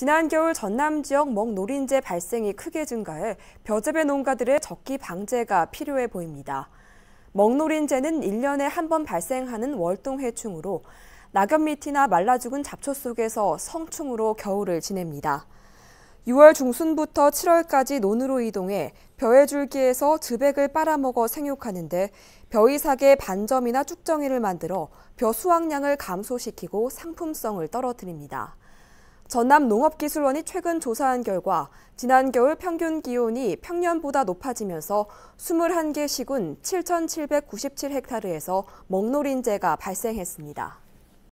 지난 겨울 전남 지역 먹노린재 발생이 크게 증가해 벼재배 농가들의 적기 방제가 필요해 보입니다. 먹노린재는 1년에 한 번 발생하는 월동해충으로 낙엽 밑이나 말라 죽은 잡초 속에서 성충으로 겨울을 지냅니다. 6월 중순부터 7월까지 논으로 이동해 벼의 줄기에서 즈백을 빨아먹어 생육하는데 벼이삭의 반점이나 쭉정이를 만들어 벼 수확량을 감소시키고 상품성을 떨어뜨립니다. 전남 농업기술원이 최근 조사한 결과 지난 겨울 평균 기온이 평년보다 높아지면서 21개 시군 7,797헥타르에서 먹노린재가 발생했습니다.